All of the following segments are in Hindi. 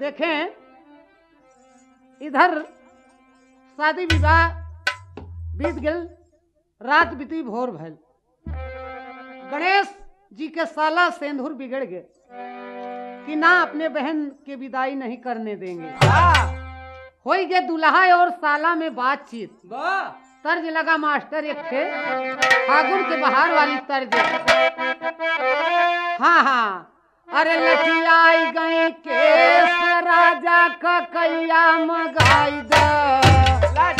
देखें इधर शादी विवाह बीत गल रात बीती भोर भल। गणेश जी के साला सेंधुर बिगड़ गए कि ना अपने बहन के विदाई नहीं करने देंगे। हो गए दुल्हा और साला में बातचीत। तर्ज लगा मास्टर एक थे फागुन के बाहर वाली तर्ज। हाँ हाँ अरे लटियाई गई केस राजा ककैया मगाई द।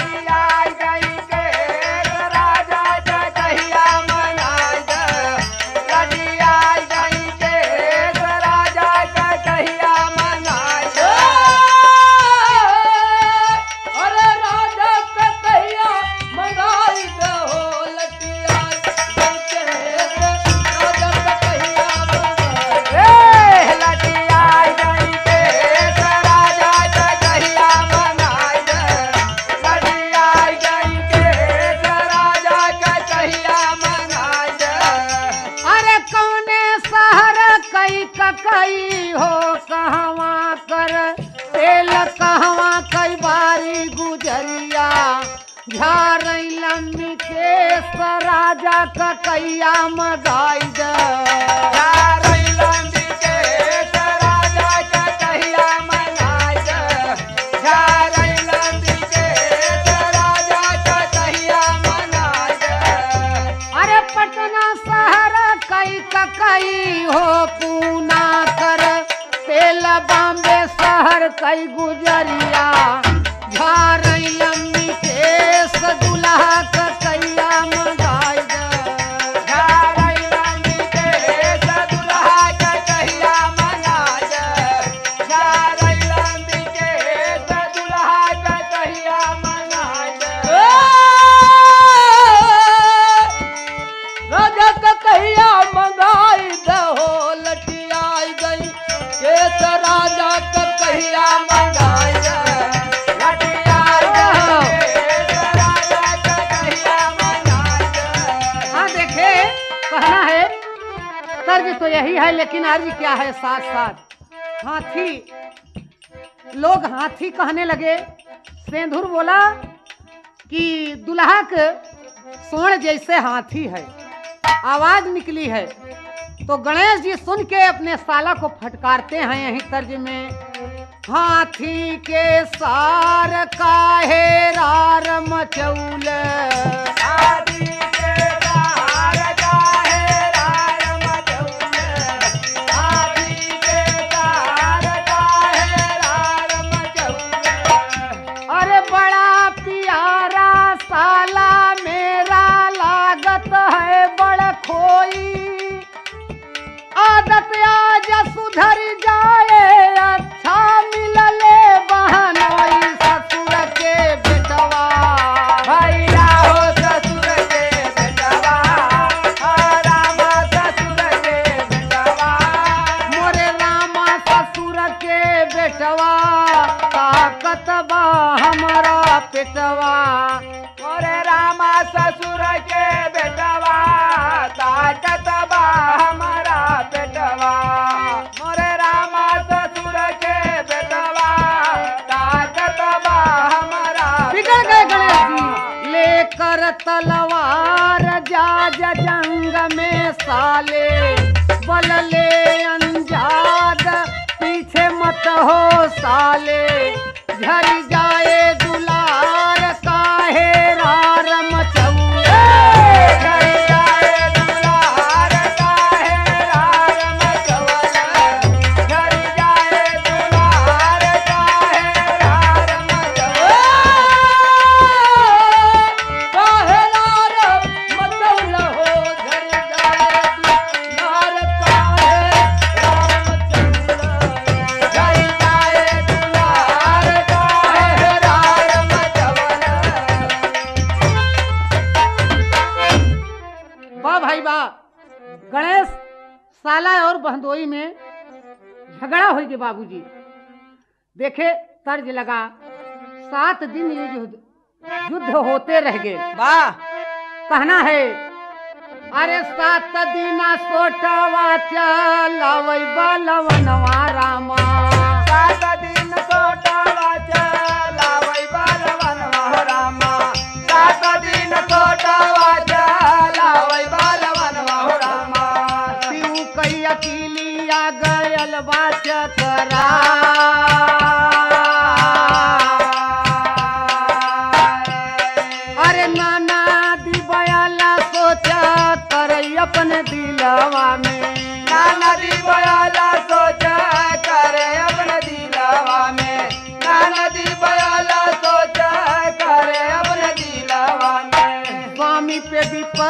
सेंधुर बोला कि दुल्हा के स्वर्ण जैसे हाथी है, आवाज़ निकली है। तो गणेश जी सुन के अपने साला को फटकारते हैं यही तर्ज में। हाथी के सार का रार मचौल? सार तलवार जाज जंग में साले बलले अंजाद पीछे मत हो साले। झरी भाई बा गणेश साला और बहदोई में झगड़ा हो गए बाबूजी। देखे तर्ज लगा सात दिन युद्ध होते रह गए। वाह! कहना है अरे सात दिन सोटवा चलावई बलवनवा रामा। सात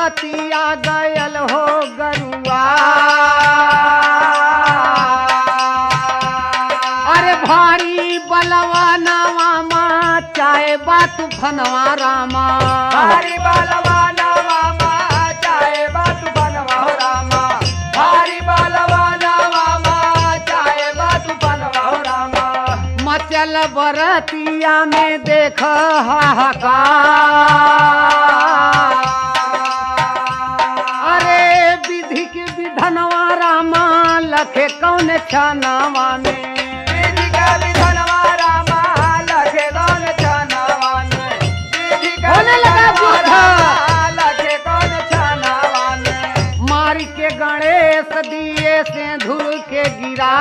विपत्ति गयल हो गरुआ। अरे भारी बलवा नवा माँ चाहे बात फनवा रामा। भारी बालवा नवा मा चाहे बात बनवा रामा। भारी बालवा नवा मा चाहे बात बनवा रामा। मचल बरतिया में देख हाहाकार। कौन छनवा में मारी के गणेश दिए से धुर के गिरा।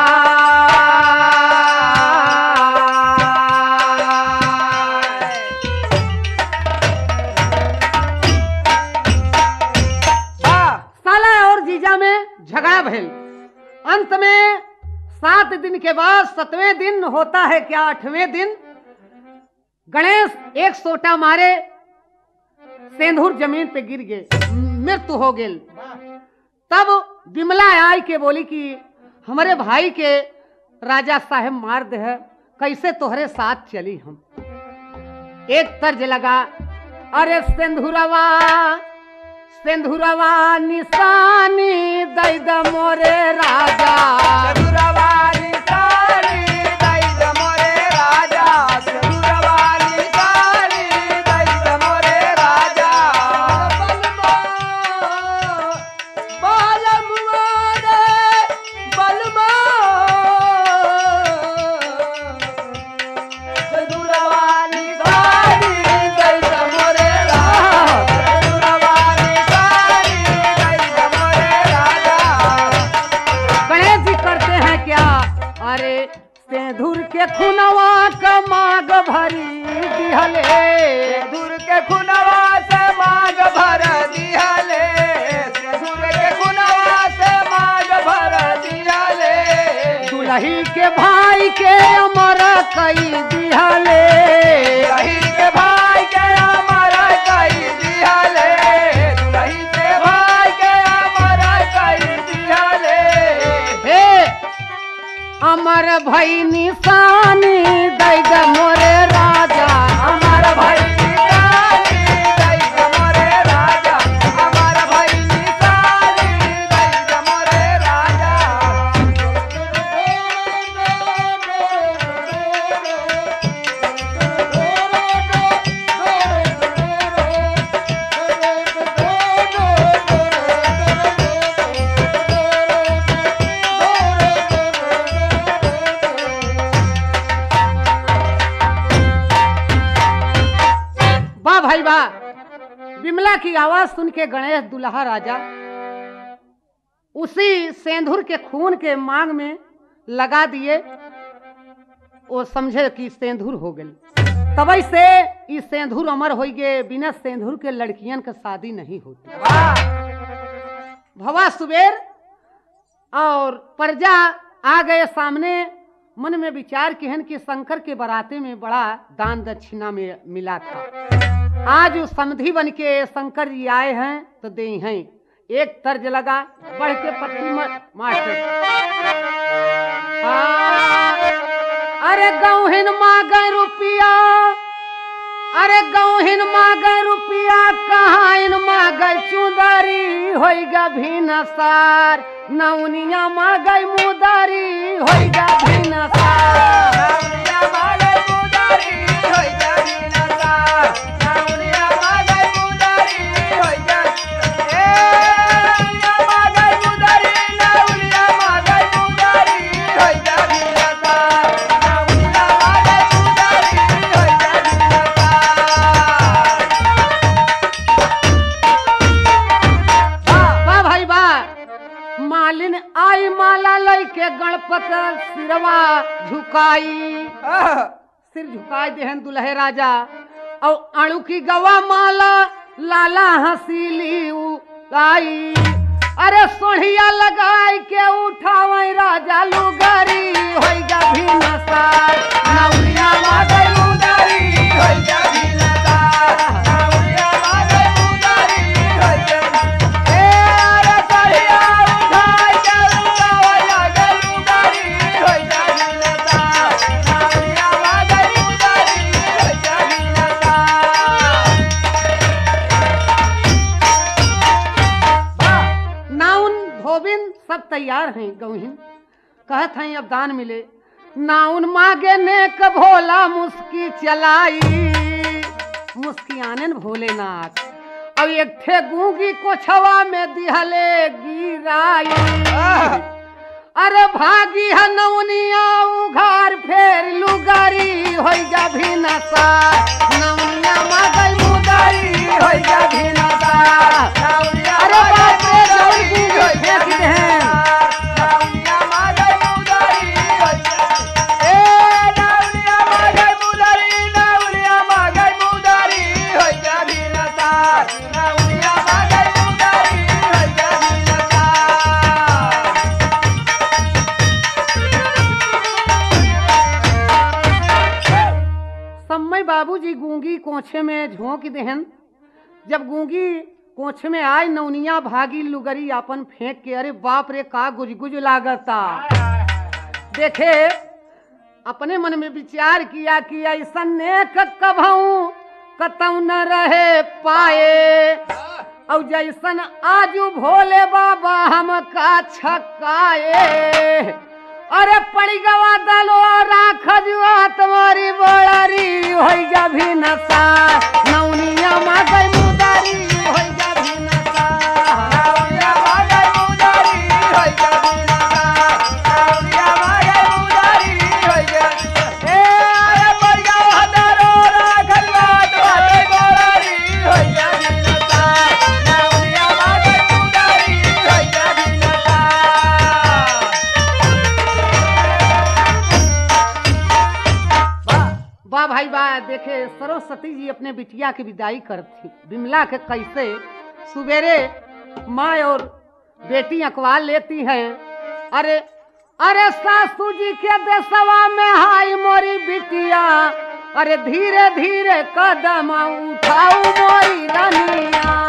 अंत में सात दिन के बाद सतवें दिन होता है क्या आठवें दिन? गणेश एक सोटा मारे सेंधुर ज़मीन पे गिर गए, मृत्यु हो गेल तब विमला आई के बोली कि, हमारे भाई के राजा साहेब मार दे है, कैसे तोहरे साथ चली हम? एक तर्ज लगा, अरे सिंधुरवा सिंधुरवा निशानी दई द मोरे राजा। चतुरवाणी के गणेश दुल्हा राजा, उसी सेंधुर के खून के मांग में लगा दिए, वो समझे कि सेंधुर हो गई। तब से ई सेंधुर अमर हो गए बिना सेंधुर के लड़कियन का शादी नहीं होती। भवा सुबेर और प्रजा आ गए सामने, मन में विचार किहन कि शंकर के बराते में बड़ा दान दक्षिणा में मिला था। आज वो समधि बन के शंकर जी आए हैं तो दे हैं। एक तर्ज लगा बढ़ के पत्ती मा- मास्टर। हाँ, अरे गौहिन मांगे रुपया अरे गौहिन मांगे रुपया कहाँ इन मांगे चुंदरी होई गा भी नसार नौनिया मा गई मुदारी होई जा भिनसा नाउनिया मागे मुदारी माला लैके गणपत सिरवा झुकाई। सिर झुकाई देहन दुल्हे राजा। और अणु की गवा माला लाला हसीली उलाई अरे सोढ़िया लगाई के उठावई राजा लुगरी। होई भी नसार नौरिया होई तैयार हैं गौहिन। कहत हैं, अब दान मिले। ना उन मागे ने भोला मुस्की चलाई। मुस्की आने भोलेनाथ। अब एक थे गूँगी कोछवा में दिहले गिराई। अरे भागी नौनिया उघार फेर लुगारी हो जा भी नसा नौनिया मगई मुदारी हो जा भी नसा अरे बाप रे जौन गूँगी फेंक देहन गूँगी कोछे में झोंक देहन। जब गूँगी कोछे में आई नौनिया भागी लुगरी अपन फेंक के, अरे बाप रे, का गुज गुज लागता। देखे, अपने मन में विचार किया कि ऐसा नेक कभऊ, कतऊ न रहे पाए। और जैसन आजू भोले बाबा हम का छकाए। अरे पड़ी गवा दलो राख जुआ तुम्हारी बड़ारी होई जा भी नसा नौनिया मा गई मुदारी होई जा भी भाई बा देखे सरस्वती जी अपने बिटिया की विदाई करती। बिमला के कैसे सवेरे माँ और बेटी अखबार लेती है। अरे अरे सासू जी के देसवा में हाई मोरी बिटिया। अरे धीरे धीरे कदम उठाऊ मोरी रनिया।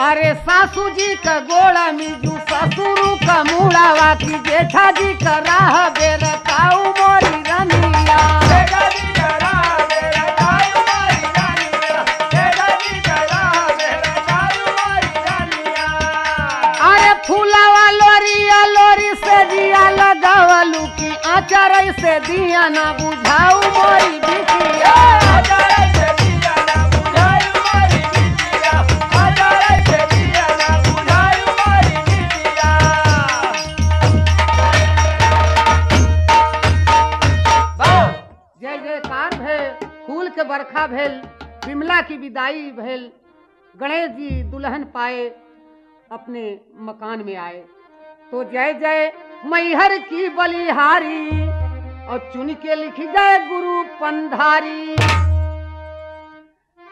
अरे सासू जी का गोड़ा मिजू ससुरु का मुड़ावा की जेठा जी का राह बेरताऊ मोरी रनिया दिया ना बुझाऊ मोरी बिटिया बरखा भेल, विमला की विदाई भेल। गणेश जी दुल्हन पाए, अपने मकान में आए। तो जय जय मैहर की बलिहारी, और चुन के लिखी जय गुरु पंधारी।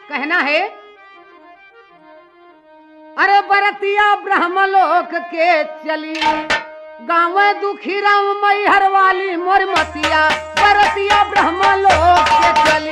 कहना है, अरे बरतिया ब्रह्मलोक के चली। गाँव दुखी राम मैहर वाली मोर मतिया बरतिया ब्रह्मलोक के चली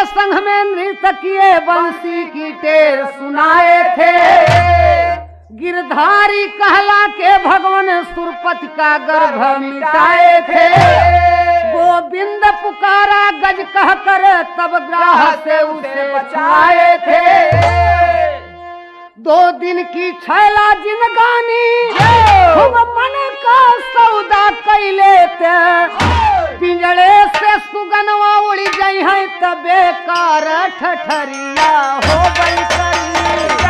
के संग में नृत्य किए बंसी की टेर सुनाए थे। गिरधारी कहला के भगवान सुरपति का गर्भ मिटाए थे। गोविंद पुकारा गज कह कर तब ग्राह से उसे बचाए थे। दो दिन की छैला जिंदगानी खूब मन का सौदा कैले थे पिंजड़े गई है तबे कार ठठरिया हो गई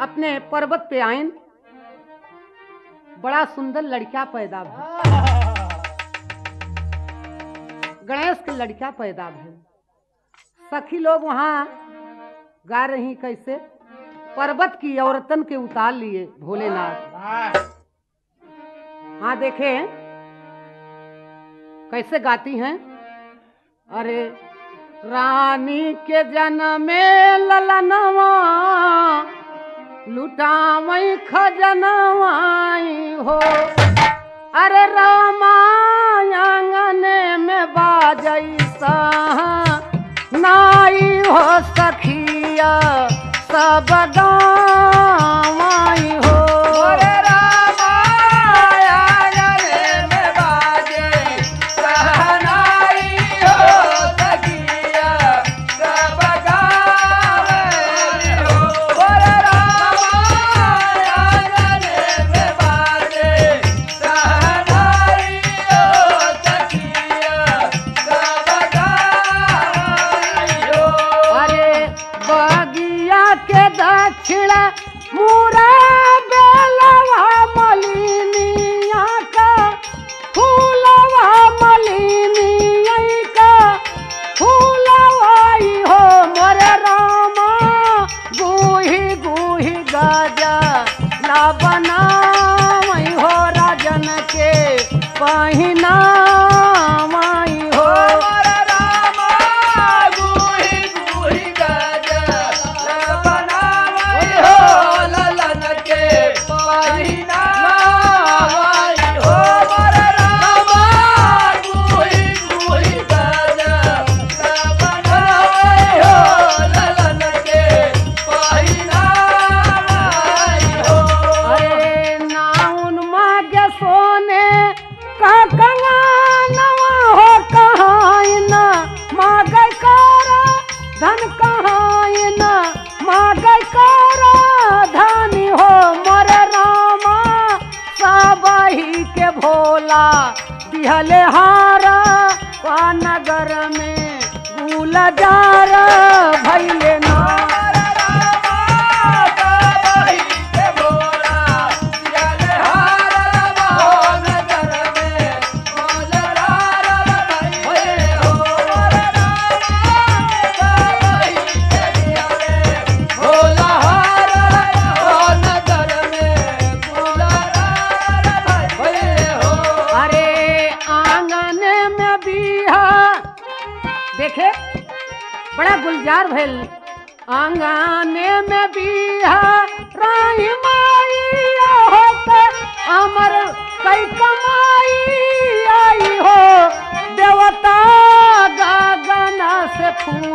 अपने पर्वत पे आइन बड़ा सुंदर लड़का पैदा भइल गणेश के लड़का पैदा भइल सखी लोग वहाँ गा रही कैसे? पर्वत की औरतन के उतार लिए भोलेनाथ। हाँ देखे कैसे गाती हैं? अरे, रानी के जन्म ललनवा लुटावई खजनवाई हो। अरे रामायण में बाजई नाई हो सखिया सब गावाई हो।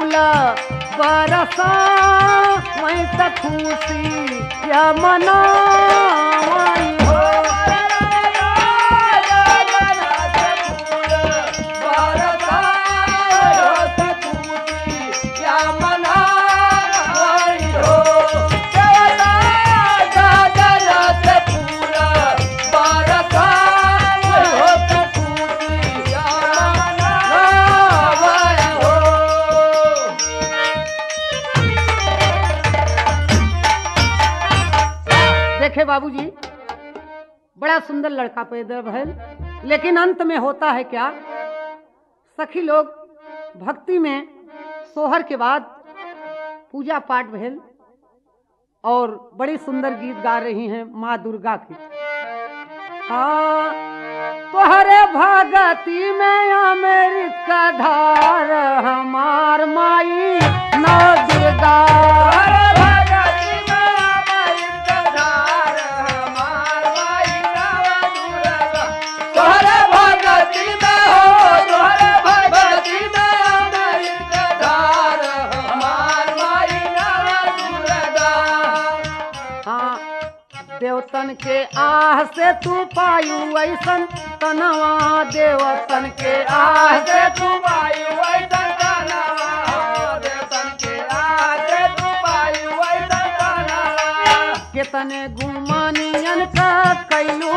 फूल परसा मैं तक खुशी या मनाई बाबूजी? बड़ा सुंदर लड़का पैदा भइल लेकिन अंत में होता है क्या? सखी लोग भक्ति में सोहर के बाद पूजा पाठ भेल और बड़ी सुंदर गीत गा रही हैं माँ दुर्गा की। हाँ तोहरे भगती में अमृत का धार, हमार माई नौ दुर्गा। देवतन के आह से तू पायु, ऐसन तनवा देवतन के आह से तू पायु, ऐसन तनवा देवतन के आजे तू पायु, ऐसन तनवा। कितने गुमानियन का कैलू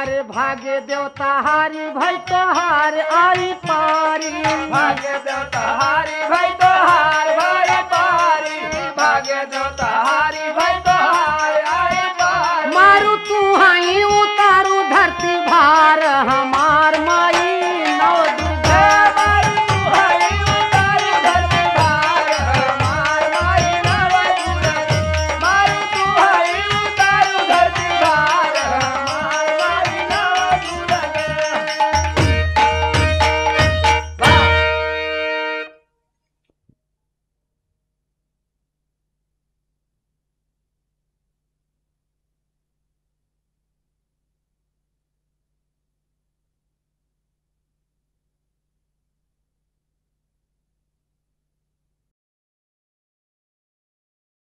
पार भाग्य देवता हारी भाई तोहार आई पारी। भाग्य देवता हारी भाई तोहार भाई पारी। भाग्य देवता हारी भाई तोहार आई पारी। मारू तू हाई उतारू धरती भार हमार